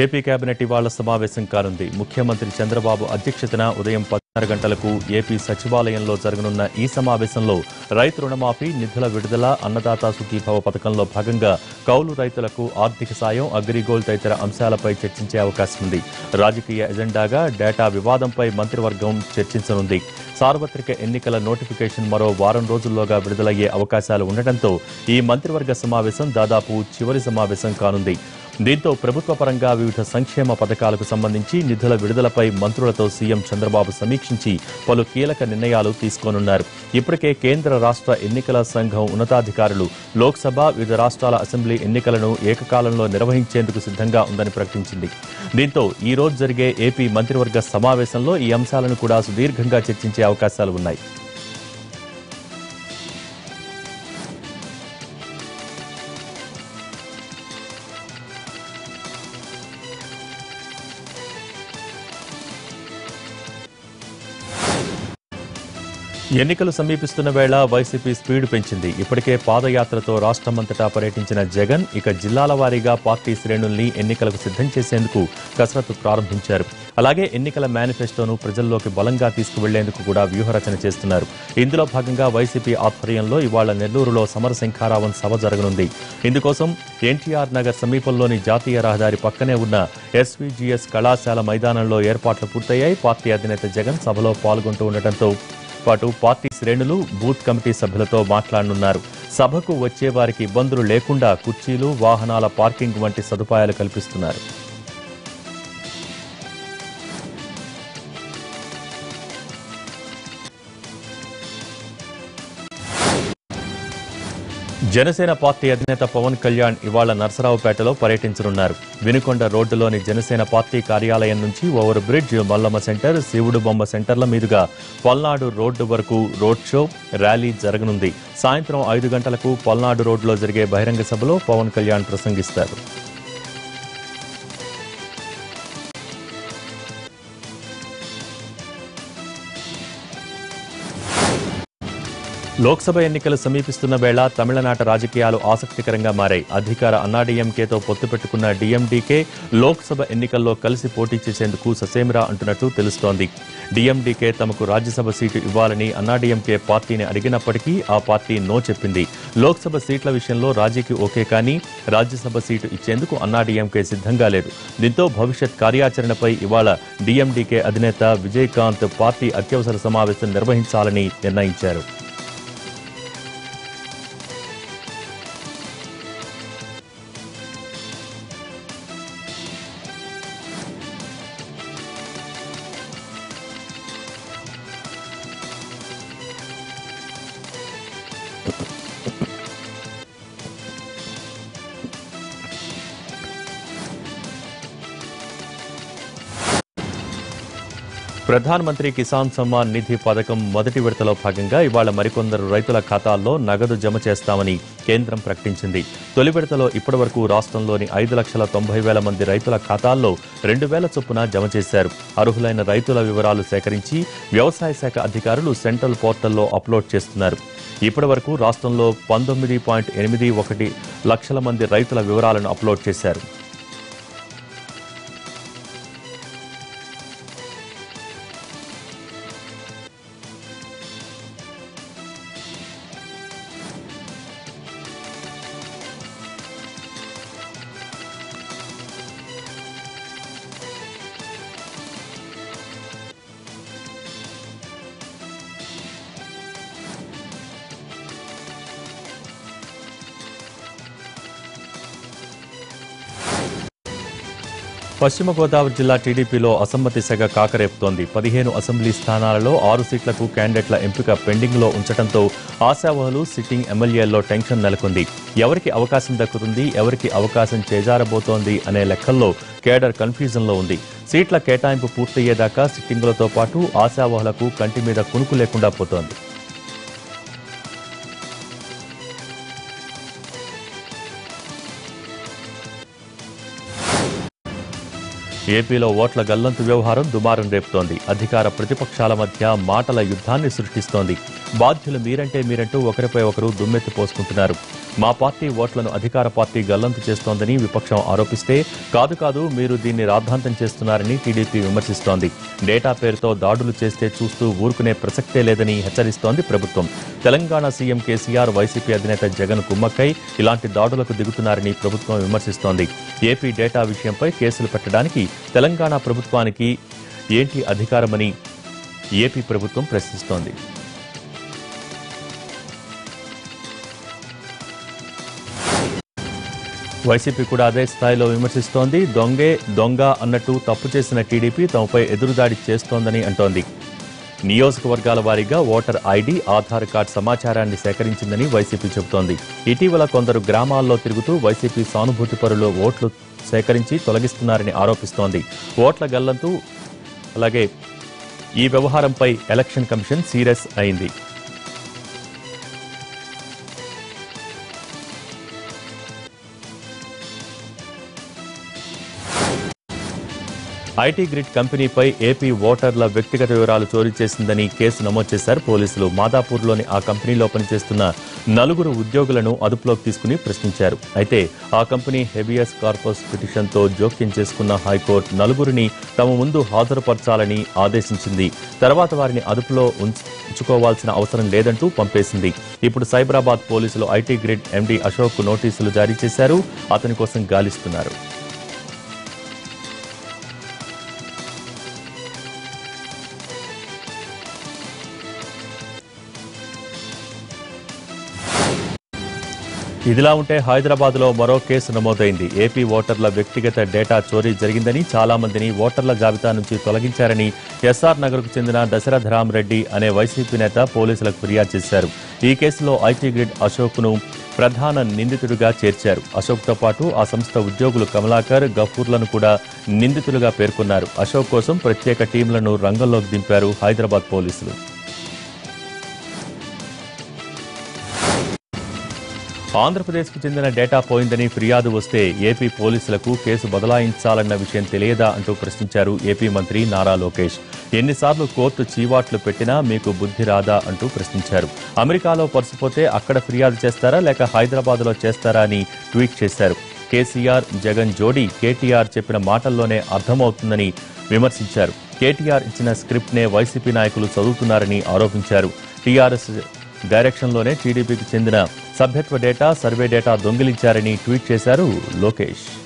AP cabinet ఇవాళ సమావేశం కానుంది. ముఖ్యమంత్రి చంద్రబాబు అధ్యక్షతన ఉదయం పదిన్నర గంటలకు ఏపీ సచివాలయంలో జరగనున్న ఈ సమావేశంలో రైతు రుణమాఫీ నిధుల విడుదల అన్నదాత సుఖీభవ పథకంలో భాగంగా కౌలు రైతులకు ఆర్థిక సాయం అగ్రిగోల్డ్ తదితర అంశాలపై చర్చించే అవకాశం ఉంది. రాజకీయ ఎజెండాగా డేటా వివాదంపై మంత్రివర్గం చర్చించనుంది. సార్వత్రిక ఎన్నికల నోటిఫికేషన్ మరో వారం రోజుల్లోగా విడుదలయ్యే అవకాశాలు ఉండటంతో ఈ మంత్రివర్గ సమావేశం దాదాపు చివరి సమావేశం కానుంది. దీంతో ప్రభుత్వ పరంగా వివిధ సంక్షేమ పథకాలకు సంబంధించి నిధుల విడుదలపై మంత్రులతో సీఎం చంద్రబాబు సమీక్షించి పలు కీలక నిర్ణయాలు తీసుకోనున్నారు. ఇప్పటికే కేంద్ర రాష్ట్ర ఎన్నికల సంఘం ఉన్నతాధికారులు లోక్సభ వివిధ రాష్ట్రాల అసెంబ్లీ ఎన్నికలను ఏకకాలంలో నిర్వహించేందుకు సిద్ధంగా ఉందని ప్రకటించింది. దీంతో ఈ రోజు జరిగే ఏపీ మంత్రివర్గ సమావేశంలో ఈ అంశాలను కూడా సుదీర్ఘంగా చర్చించే అవకాశాలు ఉన్నాయి. ఎన్నికలు సమీపిస్తున్న వేళ వైసీపీ స్పీడ్ పెంచింది. ఇప్పటికే పాదయాత్రతో రాష్ట్రమంతటా పర్యటించిన జగన్ ఇక జిల్లాల వారీగా పార్టీ శ్రేణుల్ని ఎన్నికలకు సిద్ధం చేసేందుకు కసరత్తు ప్రారంభించారు. అలాగే ఎన్నికల మేనిఫెస్టోను ప్రజల్లోకి బలంగా తీసుకువెళ్ళేందుకు కూడా వ్యూహరచన చేస్తున్నారు. ఇందులో భాగంగా వైసీపీ ఆధ్వర్యంలో ఇవాళ నెల్లూరులో సమరశంఖారావం సభ జరగనుంది. ఇందుకోసం ఎన్టీఆర్ నగర్ సమీపంలోని జాతీయ రహదారి పక్కనే ఉన్న ఎస్వీజీఎస్ కళాశాల మైదానంలో ఏర్పాట్లు పూర్తయ్యాయి. పార్టీ అధినేత జగన్ సభలో పాల్గొంటూ ఉండటంతో పాటు పార్టీ శ్రేణులు బూత్ కమిటీ సభ్యులతో మాట్లాడనున్నారు. సభకు వచ్చే వారికి ఇబ్బందులు లేకుండా కుర్చీలు వాహనాల పార్కింగ్ వంటి సదుపాయాలు కల్పిస్తున్నారు. జనసేన పార్టీ అధినేత పవన్ కళ్యాణ్ ఇవాళ నర్సరావుపేటలో పర్యటించనున్నారు. వినుకొండ రోడ్డులోని జనసేన పార్టీ కార్యాలయం నుంచి ఓవర్ బ్రిడ్జ్ మల్లమ్మ సెంటర్ శివుడు బొమ్మ సెంటర్ల మీదుగా పల్నాడు రోడ్డు వరకు రోడ్ షో ర్యాలీ జరగనుంది. సాయంత్రం ఐదు గంటలకు పల్నాడు రోడ్డులో జరిగే బహిరంగ సభలో పవన్ కళ్యాణ్ ప్రసంగిస్తారు. లోక్సభ ఎన్నికలు సమీపిస్తున్న వేళ తమిళనాట రాజకీయాలు ఆసక్తికరంగా మారాయి. అధికార అన్నాడీఎంకేతో పొత్తు పెట్టుకున్న డీఎండీకే లోక్సభ ఎన్నికల్లో కలిసి పోటీ చేసేందుకు ససేమిరా అంటున్నట్టు తెలుస్తోంది. డీఎండీకే తమకు రాజ్యసభ సీటు ఇవ్వాలని అన్నాడీఎంకే పార్టీని అడిగినప్పటికీ ఆ పార్టీ నో చెప్పింది. లోక్సభ సీట్ల విషయంలో రాజీకి ఓకే కానీ రాజ్యసభ సీటు ఇచ్చేందుకు అన్నాడీఎంకే సిద్ధంగా లేదు. దీంతో భవిష్యత్ కార్యాచరణపై ఇవాళ డీఎండీకే అధినేత విజయకాంత్ పార్టీ అత్యవసర సమావేశం నిర్వహించాలని నిర్ణయించారు. ప్రధాన మంత్రి కిసాన్ సమ్మాన్ నిధి పథకం మొదటి విడతలో భాగంగా ఇవాళ మరికొందరు రైతుల ఖాతాల్లో నగదు జమ చేస్తామని కేంద్రం ప్రకటించింది. తొలి విడతలో ఇప్పటివరకు రాష్ట్రంలోని ఐదు లక్షల తొంభై వేల మంది రైతుల ఖాతాల్లో రెండు వేల చొప్పున జమ చేశారు. అర్హులైన రైతుల వివరాలు సేకరించి వ్యవసాయ శాఖ అధికారులు సెంట్రల్ పోర్టల్లో అప్లోడ్ చేస్తున్నారు. ఇప్పటివరకు రాష్ట్రంలో పంతొమ్మిది పాయింట్ ఎనిమిది ఒకటి లక్షల మంది రైతుల వివరాలను అప్లోడ్ చేశారు. పశ్చిమ గోదావరి జిల్లా టీడీపీలో అసమ్మతి సెగ కాకరేపుతోంది. పదిహేను అసెంబ్లీ స్థానాలలో ఆరు సీట్లకు క్యాండిడేట్ల ఎంపిక పెండింగ్లో ఉంచడంతో ఆశావహులు సిట్టింగ్ ఎమ్మెల్యేల్లో టెన్షన్ నెలకొంది. ఎవరికి అవకాశం దక్కుతుంది ఎవరికి అవకాశం చేజారబోతోంది అనే లెక్కల్లో కేడర్ కన్ఫ్యూజన్లో ఉంది. సీట్ల కేటాయింపు పూర్తయ్యేదాకా సిట్టింగులతో పాటు ఆశావహులకు కంటి మీద కునుకు లేకుండా పోతోంది. ఏపీలో ఓట్ల గల్లంతు వ్యవహారం దుమారం రేపుతోంది. అధికార ప్రతిపక్షాల మధ్య మాటల యుద్ధాన్ని సృష్టిస్తోంది. బాధ్యులు మీరంటే మీరంటూ ఒకరిపై ఒకరు దుమ్మెత్తి పోసుకుంటున్నారు. మా పార్టీ ఓట్లను అధికార పార్టీ గల్లంతు చేస్తోందని విపక్షం ఆరోపిస్తే కాదు కాదు మీరు దీన్ని రాద్ధాంతం చేస్తున్నారని టీడీపీ విమర్శిస్తోంది. డేటా పేరుతో దాడులు చేస్తే చూస్తూ ఊరుకునే ప్రసక్తే లేదని హెచ్చరిస్తోంది ప్రభుత్వం. తెలంగాణ సీఎం కేసీఆర్ వైసీపీ అధినేత జగన్ కుమ్మక్కై ఇలాంటి దాడులకు దిగుతున్నారని ప్రభుత్వం విమర్శిస్తోంది. ఏపీ డేటా విషయంపై కేసులు పెట్టడానికి తెలంగాణ ప్రభుత్వానికి ఏంటి అధికారమని ఏపీ ప్రభుత్వం ప్రశ్నిస్తోంది. వైసీపీ కూడా అదే స్థాయిలో విమర్శిస్తోంది. దొంగే దొంగ అన్నట్టు తప్పు చేసిన టీడీపీ తమపై ఎదురుదాడి చేస్తోందని అంటోంది. నియోజకవర్గాల వారీగా ఓటర్ ఐడి ఆధార్ కార్డ్ సమాచారాన్ని సేకరించిందని వైసీపీ చెబుతోంది. ఇటీవల కొందరు గ్రామాల్లో తిరుగుతూ వైసీపీ సానుభూతి పరులు ఓట్లు సేకరించి తొలగిస్తున్నారని ఆరోపిస్తోంది. ఓట్ల గల్లంతు అలాగే ఈ వ్యవహారంపై ఎలక్షన్ కమిషన్ సీరియస్ అయింది. ఐటీ గ్రిడ్ కంపెనీపై ఏపీ ఓటర్ల వ్యక్తిగత వివరాలు చోరీ చేసిందని కేసు నమోదు చేశారు పోలీసులు. మాదాపూర్లోని ఆ కంపెనీలో పనిచేస్తున్న నలుగురు ఉద్యోగులను అదుపులోకి తీసుకుని ప్రశ్నించారు. అయితే ఆ కంపెనీ హెబియస్ కార్పస్ పిటిషన్తో జోక్యం చేసుకున్న హైకోర్టు నలుగురిని తమ ముందు హాజరుపరచాలని ఆదేశించింది. తర్వాత వారిని అదుపులో ఉంచుకోవాల్సిన అవసరం లేదంటూ పంపేసింది. ఇప్పుడు సైబరాబాద్ పోలీసులు ఐటీ గ్రిడ్ ఎండీ అశోక్ నోటీసులు జారీ చేశారు. అతని కోసం గాలిస్తున్నారు. ఇదిలా ఉంటే హైదరాబాద్లో మరో కేసు నమోదైంది. ఏపీ ఓటర్ల వ్యక్తిగత డేటా చోరీ జరిగిందని చాలా మందిని ఓటర్ల జాబితా నుంచి తొలగించారని ఎస్ఆర్ నగర్కు చెందిన దశరథరామ్ రెడ్డి అనే వైసీపీ నేత పోలీసులకు ఫిర్యాదు చేశారు. ఈ కేసులో ఐటీ గ్రిడ్ అశోక్ను ప్రధాన నిందితుడిగా చేర్చారు. అశోక్తో పాటు ఆ సంస్థ ఉద్యోగులు కమలాకర్ గఫూర్లను కూడా నిందితులుగా పేర్కొన్నారు. అశోక్ కోసం ప్రత్యేక టీంలను రంగంలోకి దింపారు హైదరాబాద్ పోలీసులు. ఆంధ్రప్రదేశ్కు చెందిన డేటా పోయిందని ఫిర్యాదు వస్తే ఏపీ పోలీసులకు కేసు బదలాయించాలన్న విషయం తెలియదా అంటూ ప్రశ్నించారు ఏపీ మంత్రి నారా లోకేష్. ఎన్నిసార్లు కోర్టు చీవాట్లు పెట్టినా మీకు బుద్ధి రాదా అంటూ ప్రశ్నించారు. అమెరికాలో పరిసిపోతే అక్కడ ఫిర్యాదు చేస్తారా లేక హైదరాబాద్లో చేస్తారా అని ట్వీట్ చేశారు. కేసీఆర్ జగన్ జోడీ కేటీఆర్ చెప్పిన మాటల్లోనే అర్థమవుతుందని విమర్శించారు. కేటీఆర్ ఇచ్చిన స్క్రిప్ట్నే వైసీపీ నాయకులు చదువుతున్నారని ఆరోపించారు. టీఆర్ఎస్ డైరెక్షన్లోనే టీడీపీకి చెందిన సభ్యత్వ డేటా సర్వే డేటా దొంగిలించారని ట్వీట్ చేశారు లోకేష్.